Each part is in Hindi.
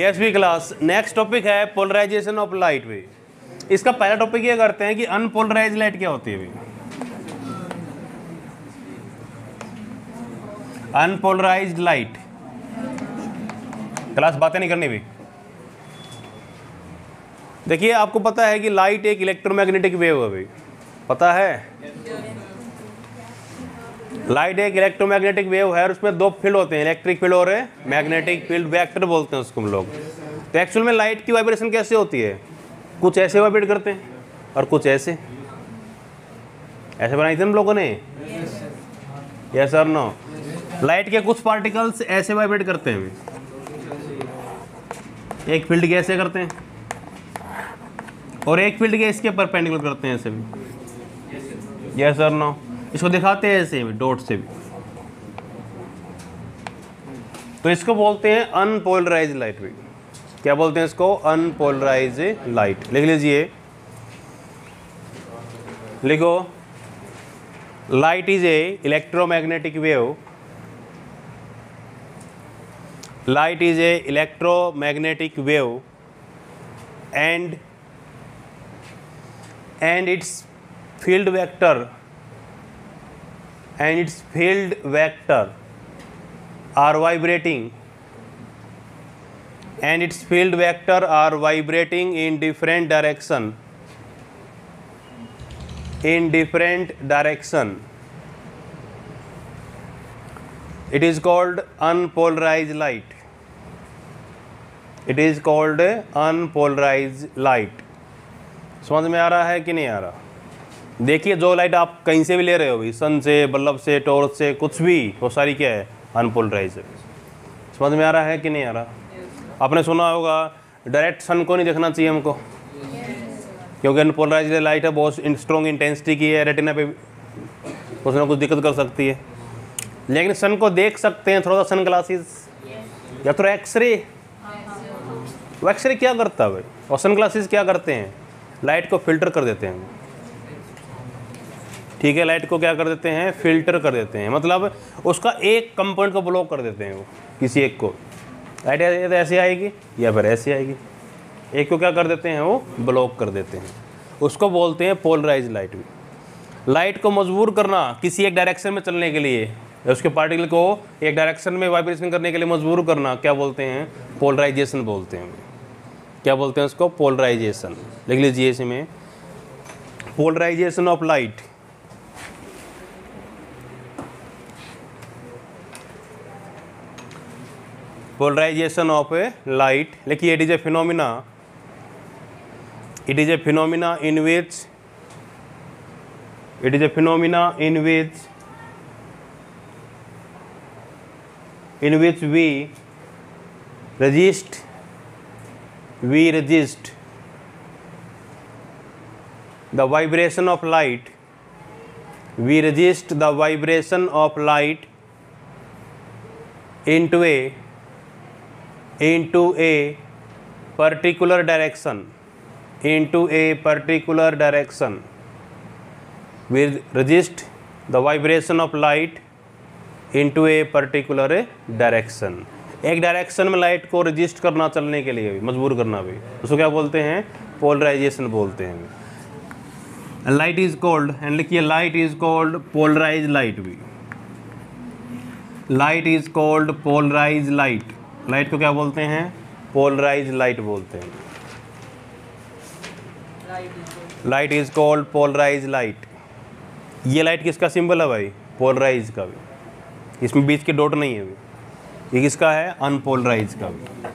S V class next topic है पोलराइजेशन ऑफ लाइट वे इसका पहला टॉपिक ये करते हैं कि अनपोलराइज लाइट क्या होती है अनपोलराइज लाइट क्लास बातें नहीं करनी भी देखिए आपको पता है कि लाइट एक इलेक्ट्रोमैग्नेटिक वेव है भाई पता है लाइट एक इलेक्ट्रोमैग्नेटिक वेव है और उसमें दो फील्ड होते हैं इलेक्ट्रिक फील्ड और मैग्नेटिक फील्ड वेक्टर बोलते हैं उसको हम लोग तो एक्चुअल में लाइट की वाइब्रेशन कैसे होती है कुछ ऐसे वाइब्रेट करते हैं और कुछ ऐसे ऐसे बनाए थे हम लोगों ने यस सर नो लाइट के कुछ पार्टिकल्स ऐसे वाइब्रेट करते हैं एक फील्ड के ऐसे करते हैं और एक फील्ड के इसके परपेंडिकुलर करते हैं ऐसे भी यस सर नो इसको दिखाते हैं ऐसे डॉट से भी तो इसको बोलते हैं अनपोलराइज लाइट भी क्या बोलते हैं इसको अनपोलराइज लाइट लिख लीजिए लिखो light is a electromagnetic wave light is a electromagnetic wave and and its field vector and its field vector are vibrating and its field vector are vibrating in different direction in different direction it is called unpolarized light it is called unpolarized light समझ में आ रहा है कि नहीं आ रहा देखिए जो लाइट आप कहीं से भी ले रहे हो भाई सन से बल्लब से टॉर्च से कुछ भी वो सारी क्या है अनपोलराइज है समझ में आ रहा है कि नहीं आ रहा आपने सुना होगा डायरेक्ट सन को नहीं देखना चाहिए हमको क्योंकि अनपोलराइज लाइट है बहुत स्ट्रॉन्ग इंटेंसिटी की है रेटिना पे कुछ ना कुछ दिक्कत कर सकती है लेकिन सन को देख सकते हैं थोड़ा सा सन ग्लासेस या थोड़ा तो एक्सरे वो एक्सरे क्या करता है भाई और सन ग्लासेस क्या करते हैं लाइट को फिल्टर कर देते हैं ठीक है लाइट को क्या कर देते हैं फिल्टर कर देते हैं मतलब उसका एक कंपोनेंट को ब्लॉक कर देते हैं वो किसी एक को लाइट तो ऐसे आएगी या फिर ऐसे आएगी एक को क्या कर देते हैं वो ब्लॉक कर देते हैं उसको बोलते हैं पोलराइज लाइट भी लाइट को मजबूर करना किसी एक डायरेक्शन में चलने के लिए या उसके पार्टिकल को एक डायरेक्शन में वाइब्रेशन करने के लिए मजबूर करना क्या बोलते हैं पोलराइजेशन बोलते हैं क्या बोलते हैं उसको पोलराइजेशन लिख लीजिए इसमें polarization of light polarization of a light, like it is a phenomena. It is a phenomena in which we resist the vibration of light. We resist the vibration of light into a into a particular direction into a particular direction resist resist the vibration of light into a particular direction एक डायरेक्शन में लाइट को रजिस्ट करना चलने के लिए भी मजबूर करना भी उसको क्या बोलते हैं पोलराइजेशन बोलते हैं लाइट इज कॉल्ड एंड लिखिए light is called polarized light भी light is called polarized light light को क्या बोलते हैं पोलराइज लाइट बोलते हैं light is called polarized light ये लाइट किसका सिंबल है भाई पोलराइज का भी इसमें बीच के डॉट नहीं है भी ये किसका है अनपोलराइज का भी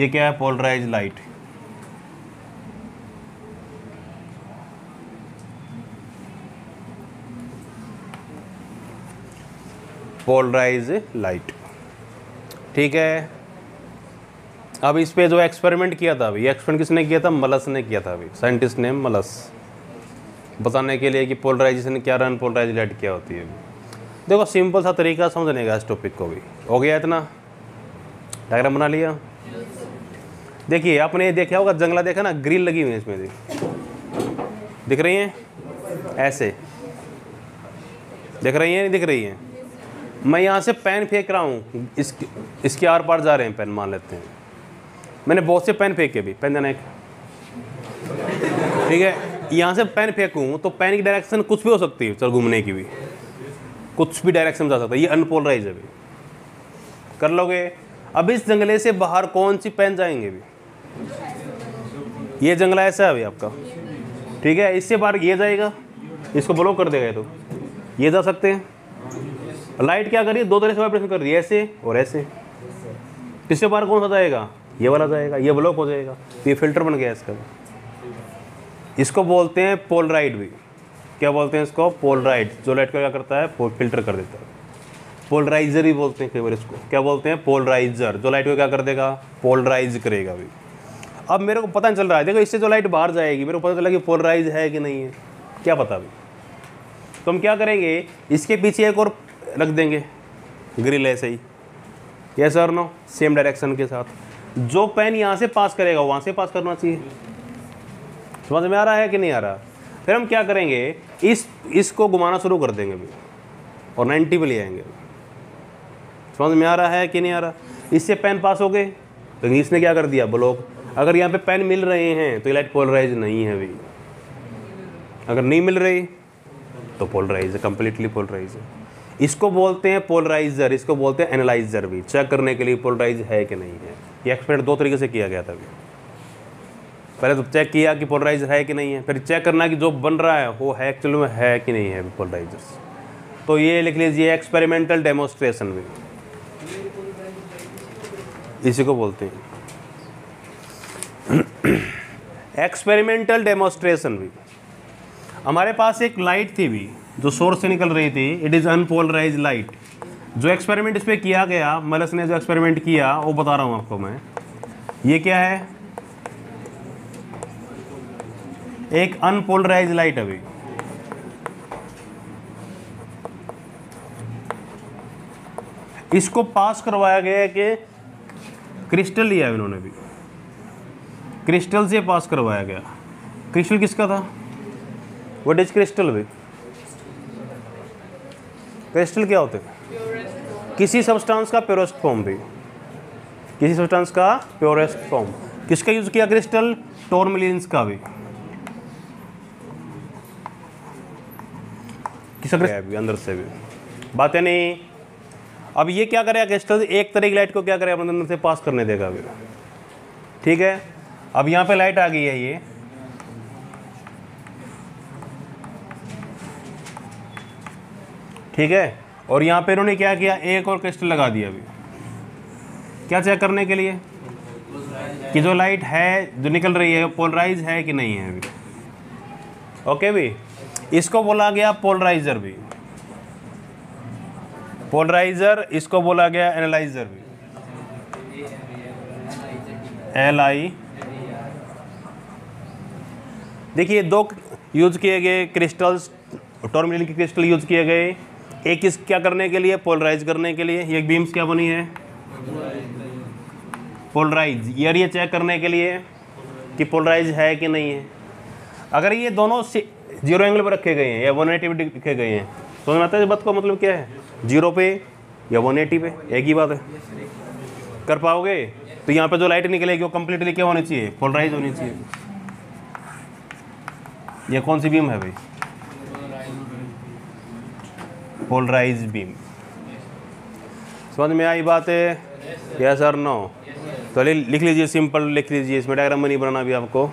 ये क्या है पोलराइज लाइट पोलराइज लाइट ठीक है अब इस पे जो एक्सपेरिमेंट किया था अभी एक्सपेरिमेंट किसने किया था मलस ने किया था अभी साइंटिस्ट ने मलस बताने के लिए कि पोलराइजेशन क्या रन पोलराइज लाइट क्या होती है देखो सिंपल सा तरीका समझने का इस टॉपिक को भी हो गया इतना डायग्राम बना लिया देखिए आपने ये देखा होगा जंगला देखा ना ग्रिल लगी हुई है इसमें दिख रही हैं ऐसे दिख रही हैं नहीं दिख रही हैं मैं यहाँ से पेन फेंक रहा हूँ इस इसके आर पार जा रहे हैं पेन मान लेते हैं मैंने बहुत से पेन फेंके भी पेन देना ठीक है यहाँ से पेन फेंकूँ तो पेन की डायरेक्शन कुछ भी हो सकती है चल घूमने की भी कुछ भी डायरेक्शन जा सकता है ये अनपोलराइज है अभी कर लोगे अब इस जंगले से बाहर कौन सी पेन जाएंगे भी ये जंगला ऐसा है अभी आपका ठीक है इससे बाहर ये जाएगा इसको ब्लॉक कर देगा तो ये जा सकते हैं लाइट क्या करिए दो तरह से वाइब्रेशन कर रही है ऐसे और ऐसे पिछले बार कौन सा जाएगा ये वाला जाएगा ये ब्लॉक हो जाएगा तो ये फिल्टर बन गया इसका इसको बोलते हैं पोलराइड भी क्या बोलते हैं इसको पोलराइड जो लाइट का क्या करता है फिल्टर कर देता है पोलराइजर ही बोलते हैं कई बार इसको क्या बोलते हैं पोलराइजर जो लाइट को क्या कर देगा पोलराइज करेगा भी अब मेरे को पता नहीं चल रहा है देखो इससे जो लाइट बाहर जाएगी मेरे को पता चला कि पोलराइज है कि नहीं है क्या पता अभी तो हम क्या करेंगे इसके पीछे एक और रख देंगे ग्रिल ऐसे ही ये सर नो सेम डायरेक्शन के साथ जो पेन यहाँ से पास करेगा वहाँ से पास करना चाहिए समझ में आ रहा है कि नहीं आ रहा फिर हम क्या करेंगे इस इसको घुमाना शुरू कर देंगे भी और 90 पे ले आएंगे समझ में आ रहा है कि नहीं आ रहा इससे पेन पास हो गए तो इसने क्या कर दिया ब्लॉक अगर यहाँ पे पेन मिल रहे हैं तो इलाइट पोलराइज नहीं है अभी अगर नहीं मिल रही तो पोलराइज है कंप्लीटली पोलराइज है इसको बोलते हैं पोलराइजर इसको बोलते हैं एनालाइजर भी चेक करने के लिए पोलराइज है कि नहीं है ये एक्सपेरिमेंट दो तरीके से किया गया था पहले तो चेक किया कि पोलराइज है कि नहीं है फिर चेक करना कि जो बन रहा है वो है एक्चुअल में है कि नहीं है पोलराइजर तो ये लिख लीजिए एक्सपेरिमेंटल डेमोस्ट्रेशन भी इसी को बोलते हैं एक्सपेरिमेंटल डेमोस्ट्रेशन भी हमारे पास एक लाइट थी भी जो सोर्स से निकल रही थी इट इज़ अनपोलराइज लाइट जो एक्सपेरिमेंट इस पर किया गया मलस ने जो एक्सपेरिमेंट किया वो बता रहा हूँ आपको मैं ये क्या है एक अनपोलराइज लाइट अभी इसको पास करवाया गया कि क्रिस्टल लिया है इन्होंने भी क्रिस्टल से पास करवाया गया क्रिस्टल किसका था वट इज क्रिस्टल भी क्रिस्टल क्या होते हैं किसी सब्सटेंस का प्योरेस्ट फॉर्म भी किसी सब्सटेंस का प्योरेस्ट फॉर्म किसका यूज़ किया क्रिस्टल टोरमिलिन्स का भी भी अंदर से भी बात नहीं अब ये क्या करेगा क्रिस्टल एक तरह की लाइट को क्या करेगा अपने अंदर से पास करने देगा अभी ठीक है अब यहाँ पे लाइट आ गई है ये ठीक है और यहाँ पे इन्होंने क्या किया एक और क्रिस्टल लगा दिया अभी क्या चेक करने के लिए कि जो लाइट है जो निकल रही है पोलराइज है कि नहीं है अभी ओके भी इसको बोला गया पोलराइजर भी पोलराइजर इसको बोला गया एनालाइजर भी एल आई देखिए दो यूज किए गए क्रिस्टल्स टोरमिल के क्रिस्टल यूज किए गए एक इस क्या करने के लिए पोलराइज करने के लिए ये बीम्स क्या बनी है पोलराइज यार ये चेक करने के लिए कि पोलराइज है कि नहीं है अगर ये दोनों जीरो एंगल पर रखे गए हैं या वन एटी रखे गए हैं समझ मैं आता है इस बात का मतलब क्या है जीरो पे या वन एटी पे एक ही बात है कर पाओगे तो यहाँ पे जो लाइट निकलेगी वो कम्प्लीटली क्या होनी चाहिए पोलराइज होनी चाहिए ये कौन सी बीम है भाई पोलराइज बीम समझ में आई बात है यस सर नो तो लिख लीजिए सिंपल लिख लीजिए इसमें डायग्राम नहीं बनाना भी आपको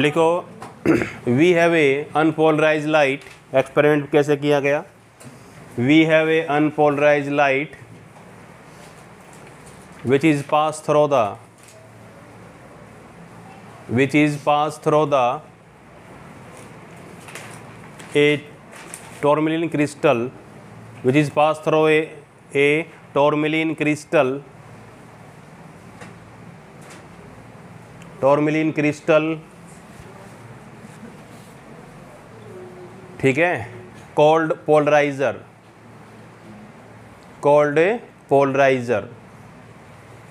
लिखो we have a unpolarized light experiment कैसे किया गया we have a unpolarized light which is pass through the which is pass through the a tourmaline crystal which is passed through a, a tourmaline crystal tourmaline crystal ठीक है कोल्ड पोलराइजर कोल्ड पोलराइजर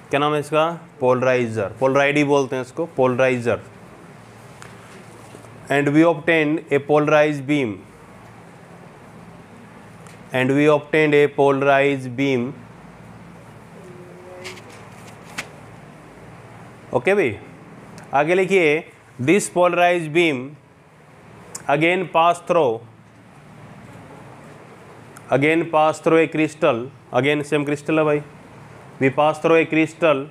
क्या नाम है इसका पोलराइजर पोलराइडी बोलते हैं इसको polarizer and we obtain a polarized beam and we obtained a polarized beam. Okay, bhai aage likhiye this polarized beam again pass through again pass through a crystal again same crystal hai bhai we pass through a crystal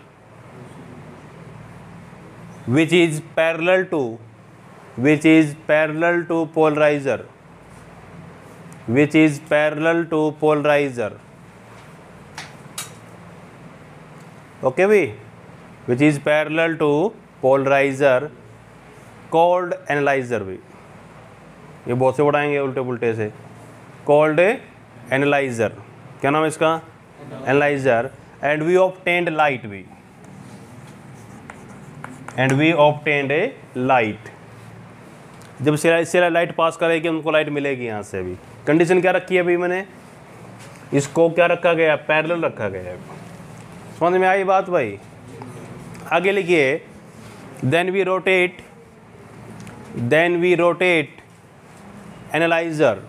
which is parallel to which is parallel to polarizer which is parallel to polarizer okay we which is parallel to polarizer called analyzer भी ये बहुत से बढ़ाएंगे उल्टे पुलटे से called analyzer क्या नाम है इसका analyzer and we obtained light भी and we obtained a light जब सिला सिला लाइट पास करेगी उनको लाइट मिलेगी यहाँ से अभी कंडीशन क्या रखी है अभी मैंने इसको क्या रखा गया पैरेलल रखा गया है समझ में आई बात भाई आगे लिखिए then we rotate then we rotate analyzer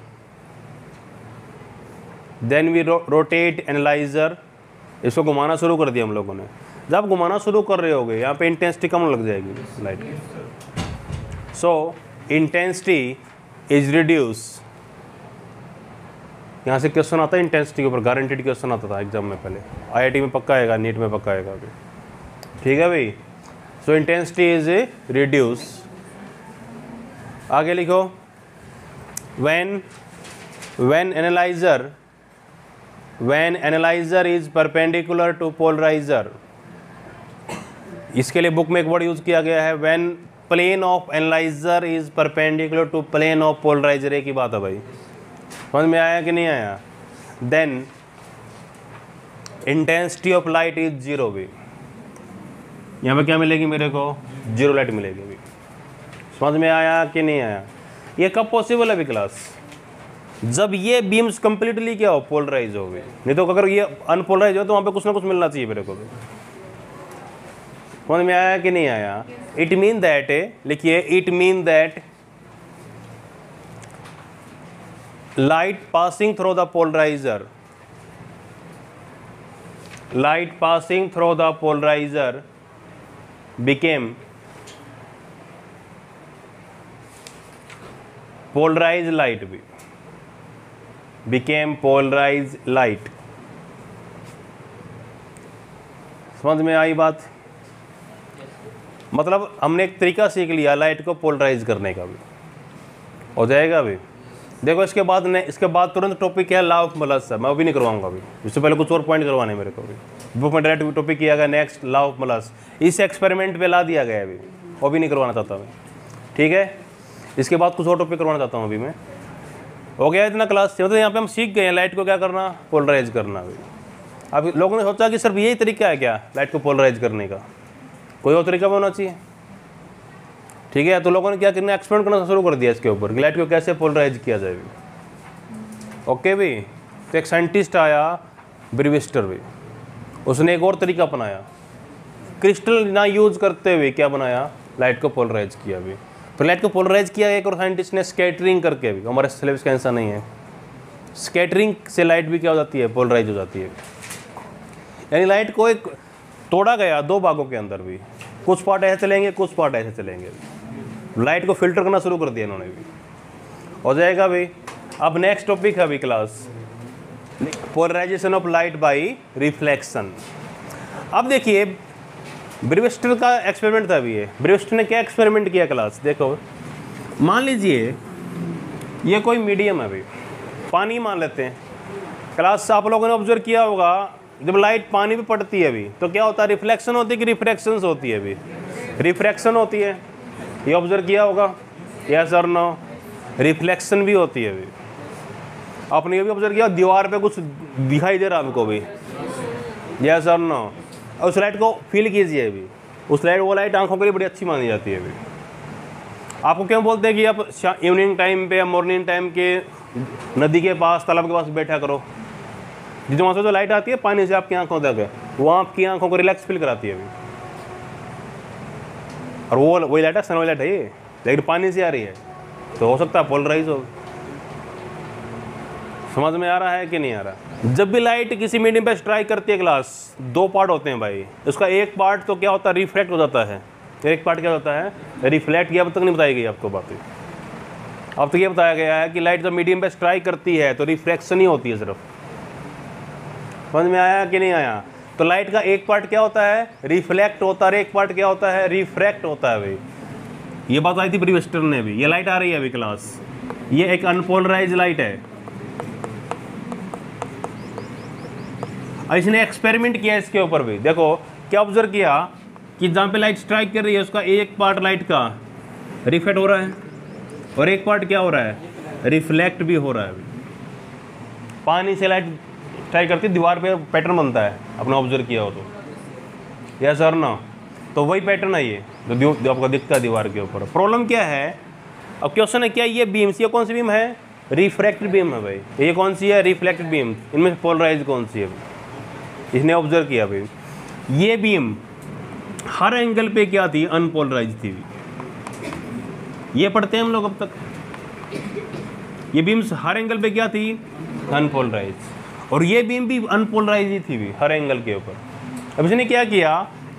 then we rotate analyzer इसको घुमाना शुरू कर दिया हम लोगों ने जब घुमाना शुरू कर रहे होगे यहाँ पे इंटेंसिटी कम लग जाएगी लाइट की so so, intensity is reduce यहाँ से क्वेश्चन आता है इंटेंसिटी के ऊपर गारंटीड क्वेश्चन आता था एग्जाम में पहले आईआईटी में पक्का आएगा नीट में पक्का आएगा अभी ठीक है भाई सो इंटेंसिटी इज रिड्यूस आगे लिखो when when analyzer when analyzer is perpendicular to polarizer इसके लिए बुक में एक वर्ड यूज़ किया गया है when plane of analyzer is perpendicular to plane of polarizer की बात है भाई समझ में आया कि नहीं आया then intensity of light is zero भी यहाँ पे क्या मिलेगी मेरे को जीरो लाइट मिलेगी अभी समझ में आया कि नहीं आया ये कब पॉसिबल है अभी क्लास जब ये बीम्स कंप्लीटली क्या हो पोलराइज हो गए नहीं तो अगर ये अनपोलराइज हो तो वहाँ पे कुछ ना कुछ मिलना चाहिए मेरे को भी समझ में आया कि नहीं आया इट मीन दैट लिखिए it mean that light passing through the polarizer light passing through the polarizer became polarized light भी बिकेम पोलराइज लाइट समझ में आई बात मतलब हमने एक तरीका सीख लिया लाइट को पोलराइज करने का भी हो जाएगा अभी देखो इसके बाद ने इसके बाद तुरंत टॉपिक क्या है ऑफ मलस मैं अभी भी नहीं करवाऊंगा अभी इससे पहले कुछ और पॉइंट करवाने मेरे को अभी बुक में डायरेक्ट टॉपिक किया गया नेक्स्ट ऑफ मलस इस एक्सपेरिमेंट पे ला दिया गया अभी वो भी नहीं करवाना चाहता मैं ठीक है इसके बाद कुछ और टॉपिक करवाना चाहता हूँ अभी मैं हो गया इतना क्लास मतलब यहाँ पर हम सीख गए हैं लाइट को क्या करना पोलराइज करना अभी अभी लोगों ने सोचा कि सिर्फ यही तरीका है क्या लाइट को पोलराइज करने का कोई और तरीका होना चाहिए ठीक है तो लोगों ने क्या करना एक्सपेरिमेंट करना शुरू कर दिया इसके ऊपर ग्लाइट को कैसे पोलराइज किया जाए भी ओके भी तो एक साइंटिस्ट आया ब्रिविस्टर भी उसने एक और तरीका अपनाया क्रिस्टल ना यूज करते हुए क्या बनाया लाइट को पोलराइज किया भी तो लाइट को पोलराइज किया एक और साइंटिस्ट ने स्केटरिंग करके भी हमारे सिलेबस का ऐसा नहीं है स्केटरिंग से लाइट भी क्या हो जाती है पोलराइज हो जाती है यानी लाइट को एक तोड़ा गया दो भागों के अंदर भी कुछ पार्ट ऐसे चलेंगे कुछ पार्ट ऐसे चलेंगे लाइट को फिल्टर करना शुरू कर दिया इन्होंने भी हो जाएगा भाई अब नेक्स्ट टॉपिक है अभी class polarization of light by reflection अब देखिए ब्रिविस्टर का एक्सपेरिमेंट था अभी ये ब्रिविस्टर ने क्या एक्सपेरिमेंट किया क्लास देखो मान लीजिए ये कोई मीडियम है अभी पानी मान लेते हैं क्लास आप लोगों ने ऑब्जर्व किया होगा जब लाइट पानी पे पड़ती है अभी तो क्या होता है रिफ्लेक्शन होती है कि रिफ्रैक्शन होती है अभी रिफ्रैक्शन होती है ये ऑब्जर्व किया होगा यस सर नो रिफ्लेक्शन भी होती है अभी आपने ये भी ऑब्जर्व किया दीवार पे कुछ दिखाई दे रहा है आपको भी यस सर नो उस लाइट को फील कीजिए अभी उस लाइट वो लाइट आंखों के लिए बड़ी अच्छी मानी जाती है अभी आपको क्यों बोलते हैं कि आप इवनिंग टाइम पे या मॉर्निंग टाइम के नदी के पास तालाब के पास बैठा करो जिस वहाँ से जो लाइट आती है पानी से आपकी आंखों तक वो आपकी आंखों को रिलैक्स फील कराती है अभी और वो वही लाइट है सन लाइट है ये लेकिन पानी से आ रही है तो हो सकता है पोलराइज हो समझ में आ रहा है कि नहीं आ रहा जब भी लाइट किसी मीडियम पे स्ट्राइक करती है ग्लास दो पार्ट होते हैं भाई उसका एक पार्ट तो क्या होता है रिफ्लेक्ट हो जाता है एक पार्ट क्या होता है रिफ्लेक्ट ये अब तक नहीं बताई गई आपको बातें अब तक ये बताया गया है कि लाइट जब मीडियम पे स्ट्राइक करती है तो रिफ्लेक्शन ही होती है सिर्फ समझ में आया कि नहीं आया तो लाइट का एक पार्ट क्या होता है रिफ्लेक्ट होता है एक पार्ट क्या होता है रिफ्रैक्ट होता है अभी ये बात आई थी प्रीवेस्टर ने भी ये लाइट आ रही है अभी क्लास ये एक अनपोलराइज लाइट है इसने एक्सपेरिमेंट किया इसके ऊपर भी देखो क्या ऑब्जर्व किया कि जहाँ पे लाइट स्ट्राइक कर रही है उसका एक पार्ट लाइट का रिफ्लेक्ट हो रहा है और एक पार्ट क्या हो रहा है रिफ्लेक्ट भी हो रहा है पानी से लाइट स्ट्राइक करती है दीवार पे पैटर्न बनता है अपना ऑब्जर्व किया हो तो यस सर ना तो वही पैटर्न है ये जो आपका दिखता है दीवार के ऊपर प्रॉब्लम क्या है अब क्वेश्चन है क्या ये बीम्स ये कौन सी बीम है रिफ्रैक्टेड बीम है भाई ये कौन सी है रिफ्लेक्टेड बीम इनमें से पोलराइज कौन सी है इसने ऑब्जर्व किया भाई ये बीम हर एंगल पे क्या थी अनपोलराइज थी ये पढ़ते हैं हम लोग अब तक ये बीम्स हर एंगल पे क्या थी अनपोलराइज और ये बीम भी अनपोलराइज ही थी भी हर एंगल के ऊपर अब इसने क्या किया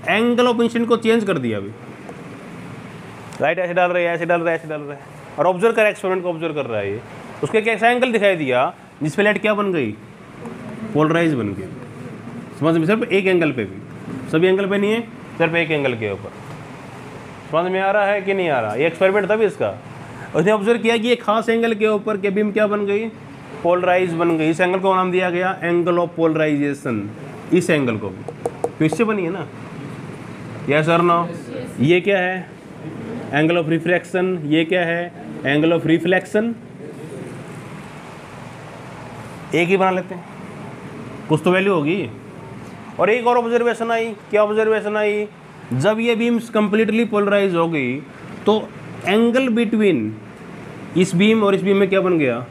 एंगल ऑफ इंसिडेंट को चेंज कर दिया अभी लाइट ऐसे डाल रहे है ऐसे डाल रहा है ऐसे डाल रहे और ऑब्जर्व कर एक्सपोरेंट को ऑब्जर्व कर रहा है ये उसके एक ऐसा एंगल दिखाई दिया जिसपे लाइट क्या बन गई पोलराइज बन गई समझ में सिर्फ एक एंगल पे भी सभी एंगल पे नहीं है सिर्फ एक एंगल के ऊपर समझ में आ रहा है कि नहीं आ रहा ये एक्सपेरिमेंट था भी इसका उसने ऑब्जर्व किया कि ये खास एंगल के ऊपर के बीम क्या बन गई पोलराइज बन गई इस एंगल को नाम दिया गया एंगल ऑफ पोलराइजेशन इस एंगल को भी तो इससे बनी है ना यस सर नो ये क्या है एंगल ऑफ रिफ्लेक्शन ये क्या है एंगल ऑफ रिफ्लेक्शन एक ही बना लेते हैं कुछ तो वैल्यू होगी और एक और ऑब्जर्वेशन आई क्या ऑब्जर्वेशन आई जब ये बीम्स कंप्लीटली पोलराइज हो गई तो एंगल बिटवीन इस बीम और इस बीम में क्या बन गया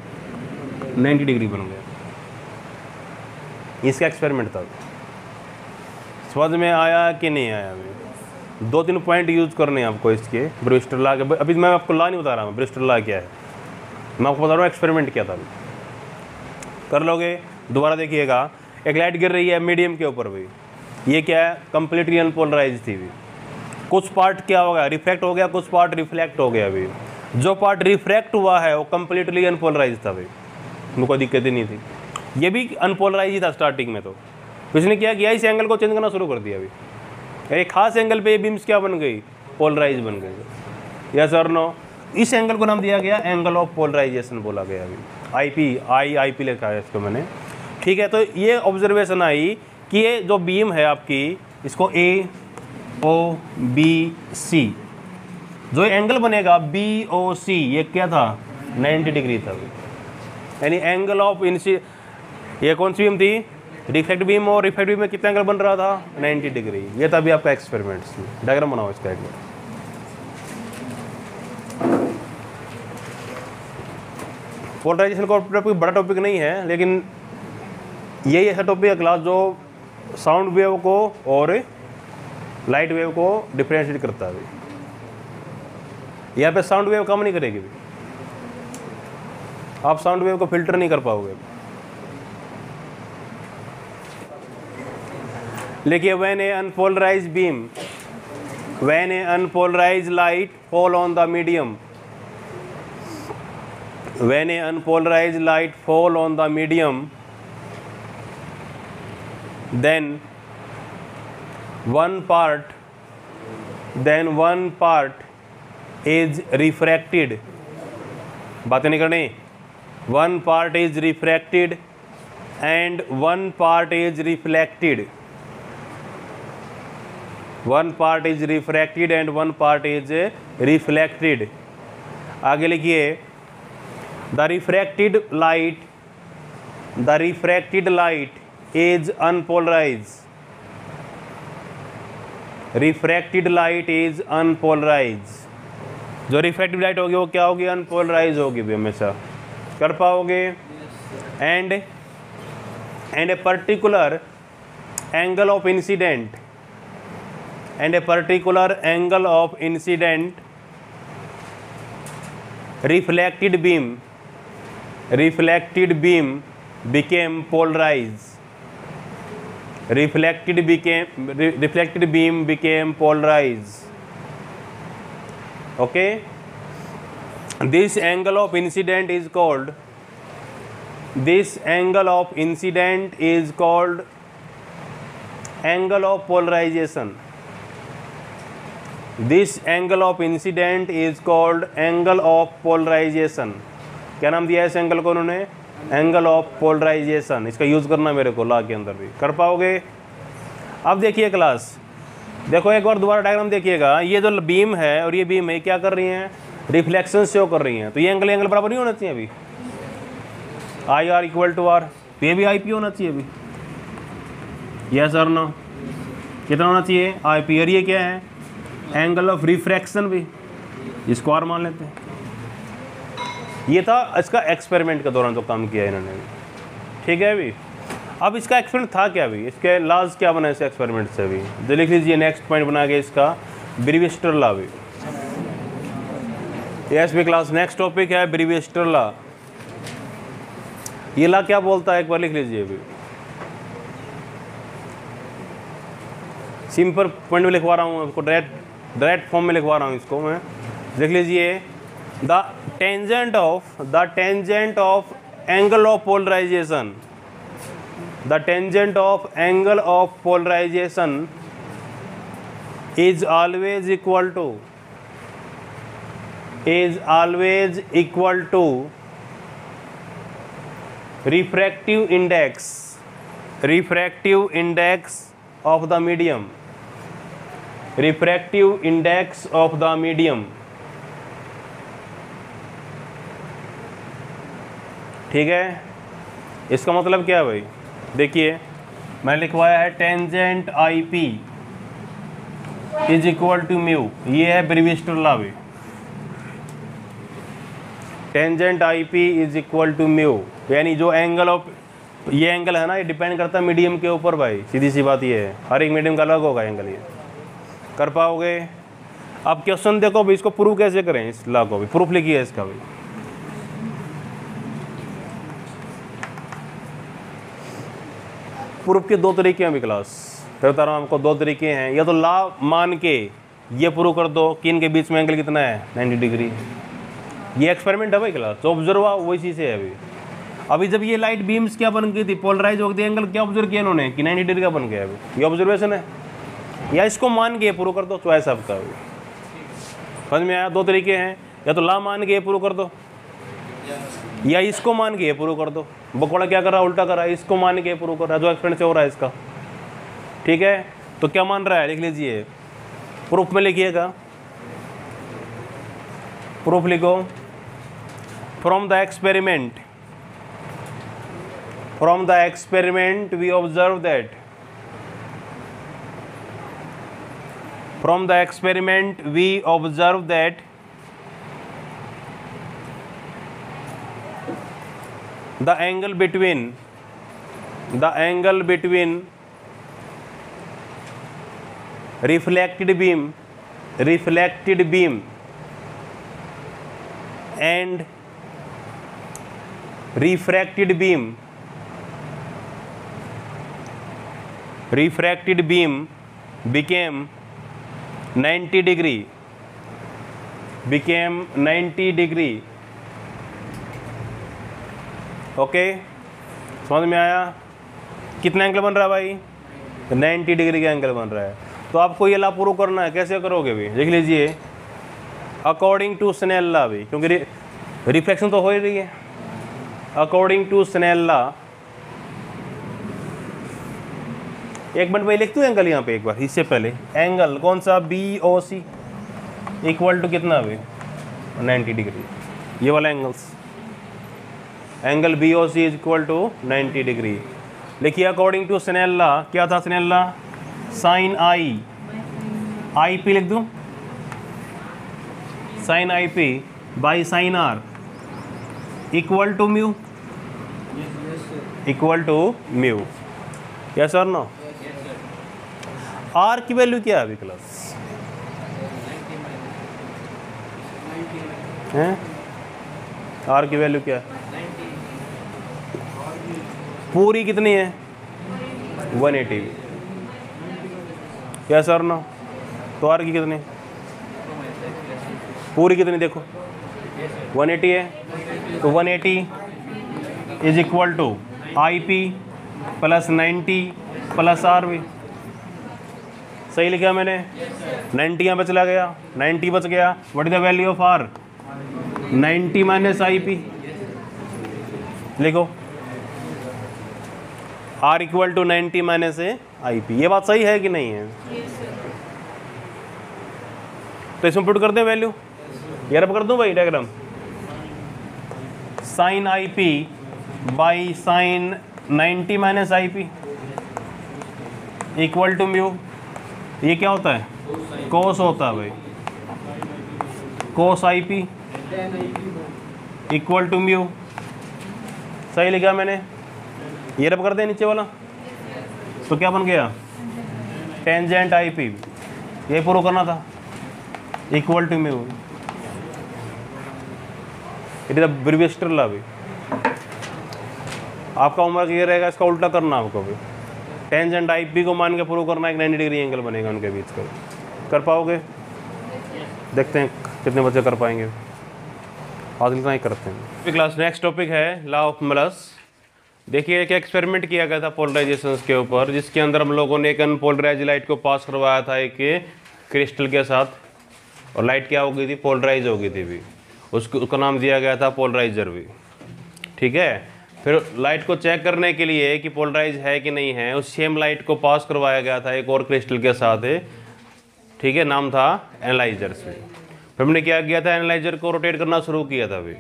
90 डिग्री बन गया इसका एक्सपेरिमेंट था समझ में आया कि नहीं आया अभी दो तीन पॉइंट यूज़ करने हैं आपको इसके ब्रिस्टर ला के अभी मैं आपको ला नहीं बता रहा हूँ ब्रिस्टर ला क्या है मैं आपको बता रहा हूँ एक्सपेरिमेंट क्या था कर लोगे दोबारा देखिएगा एक लाइट गिर रही है मीडियम के ऊपर भी ये क्या है कम्प्लीटली अनपोलराइज थी भी कुछ पार्ट क्या हो गया रिफ्लेक्ट हो गया कुछ पार्ट रिफ्लेक्ट हो गया अभी जो पार्ट रिफ्लेक्ट हुआ है वो कम्प्लीटली अनपोलराइज था भाई उनको कोई दिक्कत ही नहीं थी ये भी अनपोलराइज ही था स्टार्टिंग में तो उसने क्या किया इस एंगल को चेंज करना शुरू कर दिया अभी एक खास एंगल पे ये बीम्स क्या बन गई पोलराइज बन गई या सर नो इस एंगल को नाम दिया गया एंगल ऑफ पोलराइजेशन बोला गया अभी I P I I P लिखा है इसको मैंने ठीक है तो ये ऑब्जर्वेशन आई कि ये जो बीम है आपकी इसको ए ओ बी सी जो एंगल बनेगा बी ओ सी ये क्या था 90 डिग्री था अभी यानी एंगल ऑफ इंसी ये कौन सी बीम थी रिफ्लेक्ट बीम और रिफ्लेक्ट बीम में कितना एंगल बन रहा था 90 डिग्री ये था अभी आपका एक्सपेरिमेंट डायग्राम बनाओ इसका एक पोलराइजेशन का टॉपिक बड़ा टॉपिक नहीं है लेकिन यही ऐसा टॉपिक है क्लास जो साउंड वेव को और लाइट वेव को डिफ्रेंशिएट करता है यहाँ पे साउंड वेव कम नहीं करेगी भी आप साउंड वेव को फिल्टर नहीं कर पाओगे लेकिन when a unpolarized beam when a unpolarized light fall on the medium when a unpolarized light fall on the medium then one part then one part is refracted बातें नहीं करनी one part is refracted and one part is reflected one part is refracted and one part is reflected आगे लिखिए the refracted light the refracted light is unpolarized refracted light is unpolarized जो रिफ्रैक्टिव लाइट होगी वो क्या होगी अनपोलराइज होगी भी हमेशा कर पाओगे and and a particular angle of incident and a particular angle of incident reflected beam reflected beam became polarized reflected became reflected beam became polarized okay this angle of incident is called this angle of incident is called angle of polarization this angle of incident is called angle of polarization क्या नाम दिया है इस एंगल को उन्होंने एंगल ऑफ पोलराइजेशन इसका यूज़ करना मेरे को ला के अंदर भी कर पाओगे अब देखिए क्लास देखो एक बार दोबारा डायग्राम देखिएगा ये जो बीम है और ये बीम है क्या कर रही हैं रिफ्लेक्शन शो कर रही हैं तो ये एंगल एंगल बराबर नहीं होना चाहिए अभी I R equal to R ये भी आई पी होना चाहिए अभी यह सर ना कितना होना चाहिए आई पी और ये क्या है एंगल ऑफ रिफ्रैक्शन भी इसको आर मान लेते हैं ये था इसका एक्सपेरिमेंट के दौरान जो काम किया इन्होंने ठीक है अभी अब इसका एक्सपेरिमेंट था क्या अभी इसके लाज क्या बना इस एक्सपेरिमेंट से अभी तो लिख लीजिए नेक्स्ट पॉइंट बना गया इसका ब्रिविस्टर ला भी yes B class next topic है ब्रीविस्टर ला ये ला क्या बोलता है एक बार लिख लीजिए अभी सिंपल पॉइंट में लिखवा रहा हूँ आपको डायरेक्ट डायरेक्ट फॉर्म में लिखवा रहा हूँ इसको मैं देख लीजिए the tangent of the tangent of angle of polarization the tangent of angle of polarization is always equal to is always equal to refractive index refractive index of the medium refractive index of the medium ठीक है इसका मतलब क्या है भाई देखिए मैंने लिखवाया है tangent I P is equal to mu ये है Brewster law tangent I P is equal to mu यानी जो एंगल ऑफ ये एंगल है ना ये डिपेंड करता है मीडियम के ऊपर भाई सीधी सी बात ये है हर एक मीडियम का अलग होगा एंगल ये कर पाओगे अब क्वेश्चन देखो भाई इसको प्रूफ कैसे करें इस लॉ को भी प्रूफ लिखिए इसका भी प्रूफ के दो तरीके हैं अभी क्लास फिर बता रहा हूँ आपको दो तरीके हैं या तो ला मान के ये प्रूव कर दो कि इनके बीच में एंगल कितना है 90 डिग्री ये एक्सपेरिमेंट है भाई तो ऑब्जर्व हुआ वैसी से है अभी अभी जब ये लाइट बीम्स क्या बन गई थी पोलराइज हो गई एंगल क्या ऑब्जर्व किया उन्होंने कि नाइनटी डिग्री का बन गया अभी ये ऑब्जर्वेशन है या इसको मान के प्रूव कर दो चॉइस तो आपका अभी समझ में आया दो तरीके हैं या तो ला मान के प्रूव कर दो या इसको मान के प्रूव कर दो बकवाड़ा क्या कर रहा है उल्टा कर रहा है इसको मान के प्रूव कर रहा है जो एक्सपेरिमेंट से हो रहा है इसका ठीक है तो क्या मान रहा है लिख लीजिए प्रूफ में लिखिएगा प्रूफ लिखो from the experiment from the experiment we observe that from the experiment we observe that the angle between the angle between reflected beam reflected beam and refracted beam refracted beam became 90 degree became 90 degree okay समझ में आया कितना एंगल बन रहा है भाई 90 डिग्री का एंगल बन रहा है तो आपको ये ला प्रूव करना है कैसे करोगे भी देख लीजिए अकॉर्डिंग टू स्नेल ला भी क्योंकि रिफ्लेक्शन तो हो ही रही है अकॉर्डिंग टू स्नेल एक मिनट में लिख दू एंगल यहाँ पे एक बार इससे पहले एंगल कौन सा B O C equal to कितना अभी नाइन्टी डिग्री ये वाला angles angle B O C is equal to ninety degree लिखिए अकॉर्डिंग टू स्नेल्ला क्या था Snell sine I I P लिख दूँ sine I P by sine R equal to mu equal to mu yes और नो आर की वैल्यू क्या है अभी क्लास आर की वैल्यू क्या है पूरी कितनी है 180 एटी क्या सर नो तो आर की कितनी पूरी कितनी देखो 180 है तो 180 eighty is equal to I P plus ninety plus R we सही लिखा मैंने नाइन्टी यहाँ पे चला गया नाइन्टी बच गया what is the value of R ninety minus I P लिखो R equal to ninety minus A I P ये बात सही है कि नहीं है तो इसमें पुट कर दें वैल्यू यार कर दूं भाई diagram sine I P by sine ninety minus I P equal to mu ये क्या होता है कोस होता है भाई cos I P equal to mu सही लिखा मैंने ये रब कर दिया नीचे वाला तो क्या बन गया टेंजेंट आई पी ये प्रूव करना था equal to mu it is law भी आपका होमवर्क ये रहेगा इसका उल्टा करना आपको भी टेंजेंट आई पी को मान के प्रूव करना एक नाइन्टी डिग्री एंगल बनेगा उनके बीच का कर पाओगे देखते हैं कितने बच्चे कर पाएंगे आज इतना तो ही करते हैं क्लास नेक्स्ट टॉपिक है लॉ ऑफ मलस देखिए एक एक्सपेरिमेंट किया गया था पोलराइजेशन के ऊपर जिसके अंदर हम लोगों ने एक अनपोलराइज लाइट को पास करवाया था एक क्रिस्टल के साथ और लाइट क्या हो गई थी पोलराइज हो गई थी भी उसको उसका नाम दिया गया था पोलराइजर भी ठीक है फिर लाइट को चेक करने के लिए कि पोलराइज है कि नहीं है उस सेम लाइट को पास करवाया गया था एक और क्रिस्टल के साथ ठीक है नाम था एनालाइजर से फिर हमने क्या किया था एनालाइजर को रोटेट करना शुरू किया था अभी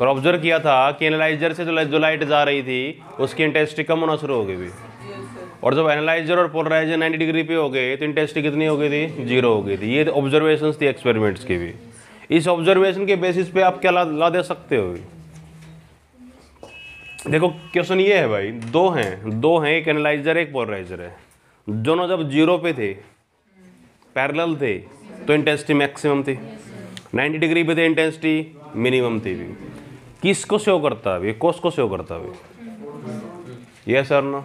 और ऑब्जर्व किया था कि एनालाइजर से जो लाइट जा रही थी उसकी इंटेंसिटी कम होना शुरू हो गई भी और जब एनालाइजर और पोलराइजर 90 डिग्री पे हो गए तो इंटेंसिटी कितनी हो गई थी जीरो हो गई थी ये ऑब्ज़र्वेशन थी एक्सपेरिमेंट्स की भी इस ऑब्जर्वेशन के बेसिस पे आप क्या ला, ला दे सकते हो देखो क्वेश्चन ये है भाई दो हैं दो हैं एक एनालाइजर एक पोलराइजर है दोनों जब जीरो पे थे पैरेलल थे तो इंटेंसिटी मैक्सिमम थी 90 डिग्री पे थे इंटेंसिटी मिनिमम थी भी किस को शो करता है कोस को शो करता है ये सर नो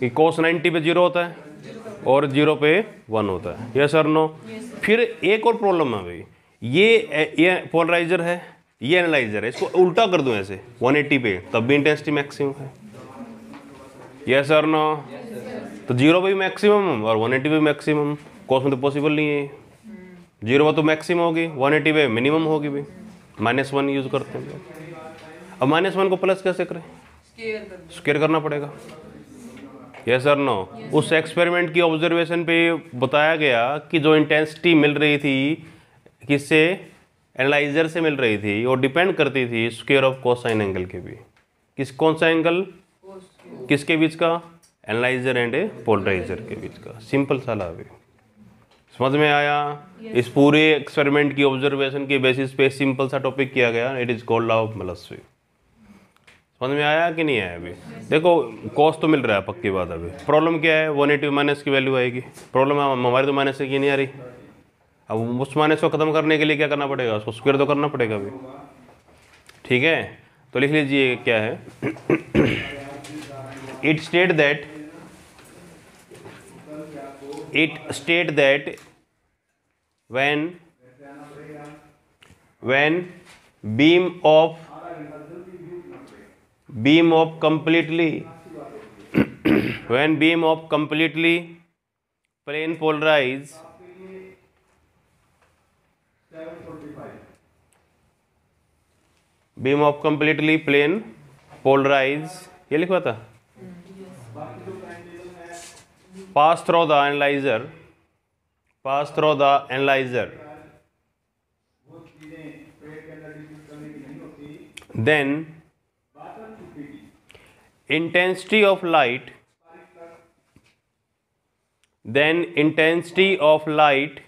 कि कोस 90 पे जीरो होता है और जीरो पे वन होता है ये सर नो फिर एक और प्रॉब्लम है भाई ये ये पोलराइजर है ये एनालाइजर है इसको उल्टा कर दो ऐसे 180 पे तब भी इंटेंसिटी मैक्सिमम है यस सर नो तो जीरो पे भी मैक्सिमम और 180 पे मैक्सिमम कॉस में तो पॉसिबल नहीं है जीरो में तो मैक्सिमम होगी 180 पे मिनिमम होगी भी माइनस वन यूज़ करते हैं अब माइनस वन को प्लस कैसे करें स्केयर करना पड़ेगा यस सर नो उस एक्सपेरिमेंट की ऑब्जर्वेशन पे बताया गया कि जो इंटेंसिटी मिल रही थी किससे एनालाइजर से मिल रही थी और डिपेंड करती थी स्क्वेयर ऑफ कोसाइन एंगल के भी किस कौन सा एंगल किसके बीच का एनालाइजर एंड ए पोलराइजर के बीच का सिंपल सा ला अभी समझ में आया इस पूरे एक्सपेरिमेंट की ऑब्जर्वेशन के बेसिस पे सिंपल सा टॉपिक किया गया it is called law of Malus समझ में आया कि नहीं आया अभी देखो कॉस्ट तो मिल रहा है पक्की बात अभी प्रॉब्लम क्या है वन एटी माइनस की वैल्यू आएगी प्रॉब्लम हमारे तो माइनस की नहीं आ रही अब उस मानस को ख़त्म करने के लिए क्या करना पड़ेगा उसको स्क्वेयर तो करना पड़ेगा अभी ठीक है तो लिख लीजिए क्या है it state that it state that when when beam of beam of completely when beam of completely plane polarized beam of completely plane polarized ये लिखा था pass through the analyzer pass through the analyzer then intensity of light then intensity of light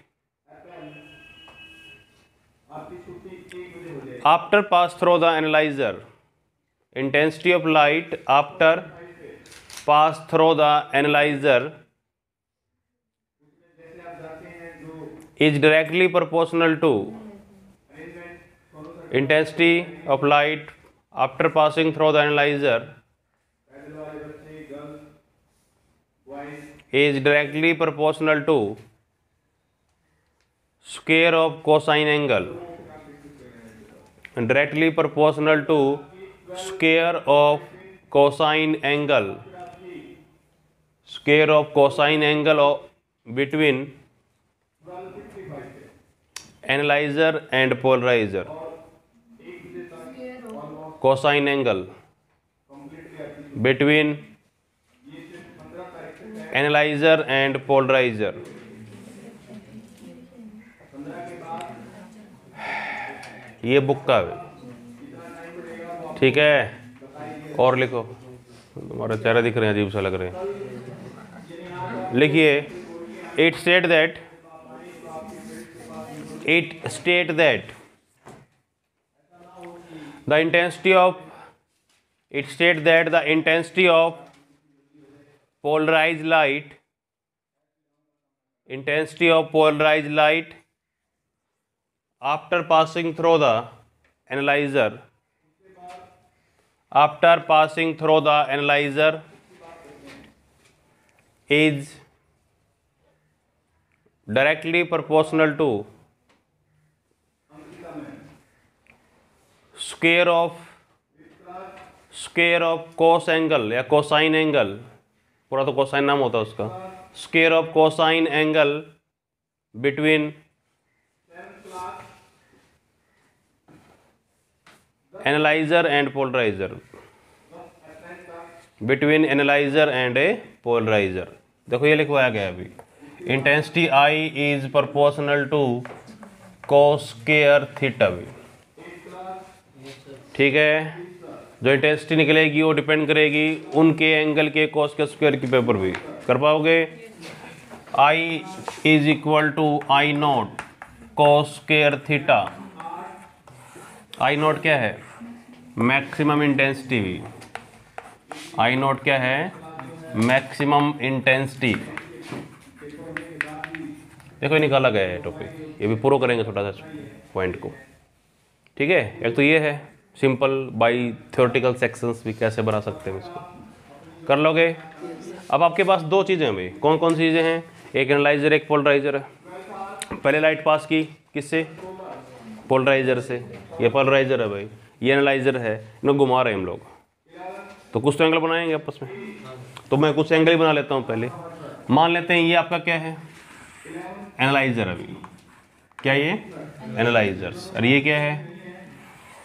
after pass through the analyzer intensity of light after pass through the analyzer is directly proportional to intensity of light after passing through the analyzer is directly proportional to square of cosine angle directly proportional to square of cosine angle square of cosine angle of between analyzer and polarizer cosine angle between analyzer and polarizer ये बुक का ठीक है और लिखो तुम्हारा चेहरा दिख रहे हैं अजीब सा लग रहे हैं लिखिए it state that it state that the intensity of it state that the intensity of polarized light intensity of polarized light after passing through the analyzer after passing through the analyzer is directly proportional to square of square of cos angle या कोसाइन एंगल पूरा तो कोसाइन नाम होता है उसका square of cosine angle between analyzer and polarizer between analyzer and a polarizer देखो ये लिखवाया गया अभी intensity I is proportional to cos square theta भी ठीक है जो इंटेंसिटी निकलेगी वो डिपेंड करेगी उनके एंगल के कॉस के स्क्वायर के पेपर भी कर पाओगे I is equal to I naught cos square theta I naught क्या है मैक्सिमम इंटेंसिटी भी आई नोट क्या है मैक्सिमम इंटेंसिटी देखो ये निकाला गया है टॉपिक ये भी पूरा करेंगे थोड़ा सा पॉइंट को ठीक है एक तो ये है सिंपल बाई थियोरटिकल सेक्शंस भी कैसे बना सकते हैं इसको कर लोगे अब आपके पास दो चीज़ें हैं भाई कौन कौन सी चीज़ें हैं एक एनालाइजर एक पोलराइजर है पहले लाइट पास की किससे पोलराइजर से ये पोलराइजर है भाई ये एनालाइज़र है इन्हें घुमा रहे हैं हम लोग तो कुछ तो एंगल बनाएंगे आपस में तो मैं कुछ एंगल ही बना लेता हूँ पहले मान लेते हैं ये आपका क्या है एनालाइज़र अभी क्या ये एनालाइज़र्स और ये क्या है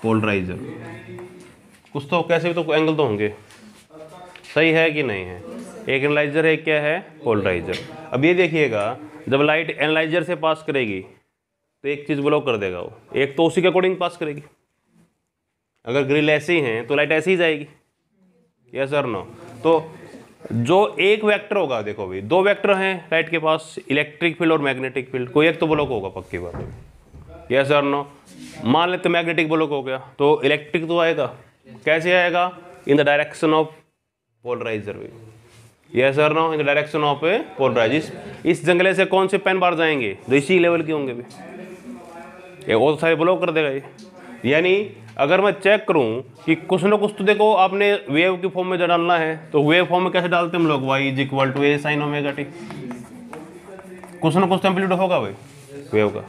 पोलराइज़र कुछ तो कैसे भी तो एंगल तो होंगे सही है कि नहीं है एक एनालाइज़र है क्या है पोलराइज़र अब ये देखिएगा जब लाइट एनालाइज़र से पास करेगी तो एक चीज़ ब्लॉक कर देगा वो एक तो उसी के अकॉर्डिंग पास करेगी अगर ग्रिल ऐसी हैं तो लाइट ऐसी ही जाएगी यस सर नो तो जो एक वेक्टर होगा देखो भाई दो वेक्टर हैं लाइट के पास इलेक्ट्रिक फील्ड और मैग्नेटिक फील्ड कोई एक तो ब्लॉक होगा पक्की बात है यस सर नो मान लेते मैग्नेटिक ब्लॉक हो गया तो इलेक्ट्रिक तो आएगा कैसे आएगा in the direction of polarizer भी yes sir no in the direction of polarized इस जंगले से कौन से पेन बाहर जाएंगे तो इसी लेवल के होंगे भी ये और सारे ब्लॉक कर देगा ये यानी अगर मैं चेक करूं कि कुछ ना कुछ तो देखो आपने वेव के फॉर्म में जो डालना है तो वेव फॉर्म में कैसे डालते हम लोग Y is equal to A sine omega T कुछ ना कुछ तो होगा भाई वेव का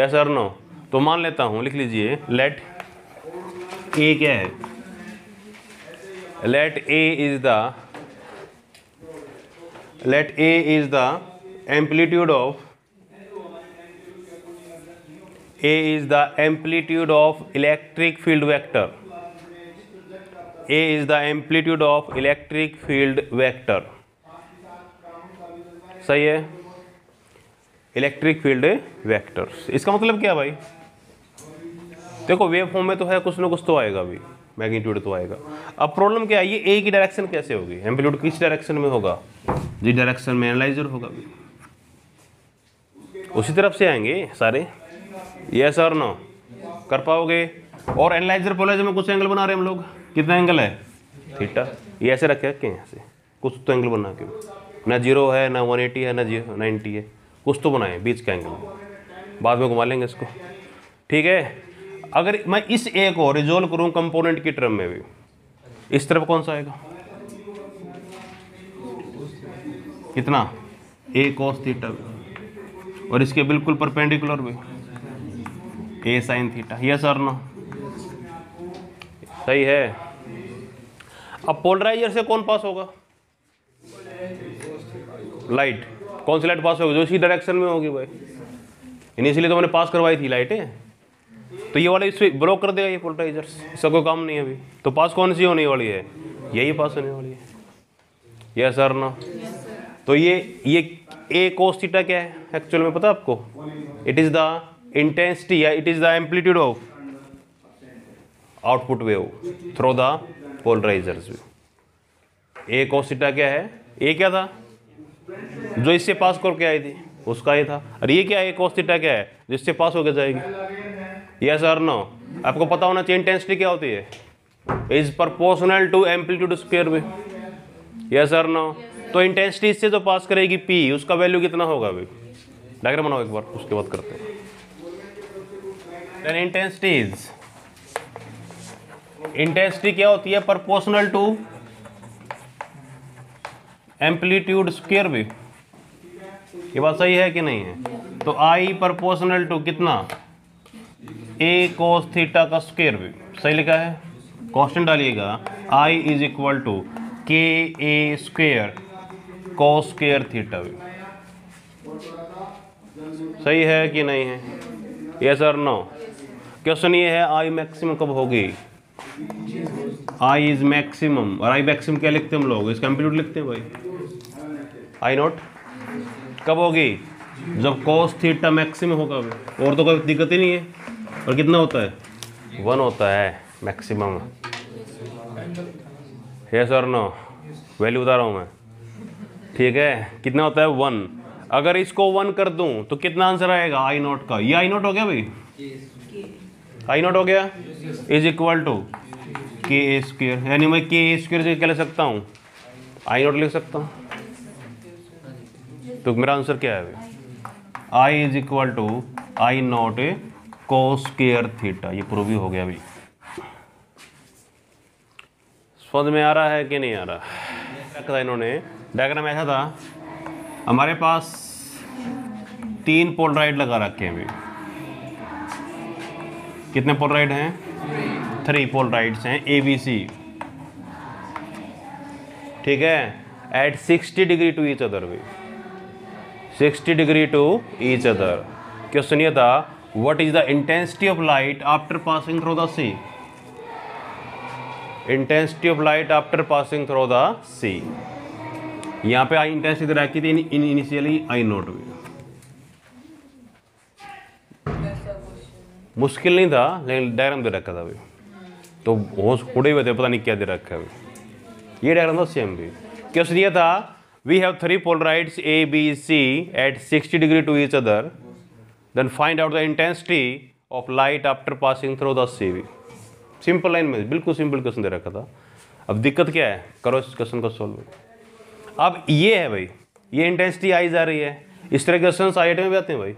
या सर नो तो मान लेता हूं लिख लीजिए लेट ए क्या है let A is the let A is the amplitude of A is the amplitude of electric field vector A is the amplitude of electric field vector सही है इलेक्ट्रिक फील्ड वेक्टर्स इसका मतलब क्या भाई देखो वेव फॉर्म में तो है कुछ ना कुछ तो आएगा अभी मैग्नीट्यूड तो आएगा अब प्रॉब्लम क्या है ये ए की डायरेक्शन कैसे होगी एम्पलीट्यूड किस डायरेक्शन में होगा जिस डायरेक्शन में एनालाइजर होगा अभी उसी तरफ से आएंगे सारे यस और नो कर पाओगे और एनालाइजर पोलाइजर में कुछ एंगल बना रहे हम लोग कितना एंगल है थीटा ये ऐसे रखे रखे यहाँ से कुछ तो एंगल बना के ना जीरो है ना वन एटी है ना जीरो नाइन्टी है कुछ तो बनाए बीच का एंगल बाद में घुमा लेंगे इसको ठीक है अगर मैं इस ए को रिजोल्व करूँ कंपोनेंट की टर्म में भी इस तरफ कौन सा आएगा कितना ए कॉस थीटा और इसके बिल्कुल परपेंडिकुलर भी ए साइन थीटा यस और नो सही है अब पोलराइजर से कौन पास होगा लाइट कौन सी लाइट पास होगी जो इसी डायरेक्शन में होगी भाई इनिशियली तो मैंने पास करवाई थी लाइटें तो ये वाला इस ब्लॉक कर देगा ये पोल्ट्राइजर इसका कोई काम नहीं है अभी तो पास कौन सी होने वाली है यही पास होने वाली है यस सर ना तो ये ये ए कोस थीटा क्या है एक्चुअल में पता आपको इट इज़ द इंटेंसिटी या it is the amplitude of output wave through the polarizers wave A cos theta है ए क्या था जो इससे पास करके आई थी उसका ये था और ये क्या है कोस्टिटा क्या है जिससे पास होकर जाएगी यस सर नो आपको पता होना चाहिए इंटेंसिटी क्या होती है is proportional to amplitude square में यस सर नो तो इंटेंसिटी इससे जो पास करेगी पी उसका वैल्यू कितना होगा अभी डायग्राम बनाओ एक बार उसके बाद करते हैं देन इंटेंसिटी इज इंटेंसिटी क्या होती है प्रोपोर्शनल टू एम्पलीट्यूड स्क्वेयर भी ये बात सही है कि नहीं है तो आई प्रोपोर्शनल टू कितना ए कोस थीटा का स्क्वेयर भी सही लिखा है क्वेश्चन डालिएगा आई is equal to K A square cos square theta भी सही है कि नहीं है यस और नो क्वेश्चन ये है आई मैक्सिमम कब होगी आई इज मैक्सिमम और आई मैक्सिमम क्या लिखते हैं हम लोग इसका एम्पलीट्यूड लिखते हैं भाई आई नोट कब होगी जब कॉस थीटा मैक्सिमम होगा और तो कोई दिक्कत ही नहीं है और कितना होता है वन होता है मैक्सिमम ये सर नो वैल्यू बता रहा हूँ मैं ठीक है कितना होता है वन अगर इसको वन कर दूँ तो कितना आंसर आएगा आई नॉट का ये आई नॉट हो गया भाई आई नॉट हो गया इज इक्वल टू के ए स्क्र यानी मैं के ए स्क्र से क्या ले सकता हूँ आई नॉट लिख सकता हूँ तो मेरा आंसर क्या है I is equal to I naught A cos square theta ये प्रूव ही हो गया अभी समझ में आ रहा है कि नहीं आ रहा था इन्होंने डायग्राम ऐसा था हमारे पास तीन पोल लगा रखे हैं अभी कितने पोलराइड हैं थ्री पोलराइड्स हैं ए बी सी ठीक है at sixty degree to each other भी 60 degree to each other question ये था what is the intensity of light after passing through the C intensity of light after passing through the C यहाँ पे आई इंटेंसिटी रखी थी इनिशियली आई नोट भी मुश्किल नहीं था लेकिन डायग्राम दे रखा था अभी तो वो उड़े हुए थे पता नहीं क्या दे रखा है अभी ये डायग्राम था सेम भी क्वेश्चन ये था we have three polaroids A B C at sixty degree to each other then find out the intensity of light after passing through the C we simple line में बिल्कुल सिंपल क्वेश्चन दे रखा था अब दिक्कत क्या है करो इस क्वेश्चन को सॉल्व अब ये है भाई ये इंटेंसिटी आई जा रही है इस तरह के क्वेश्चन आई में भी आते हैं भाई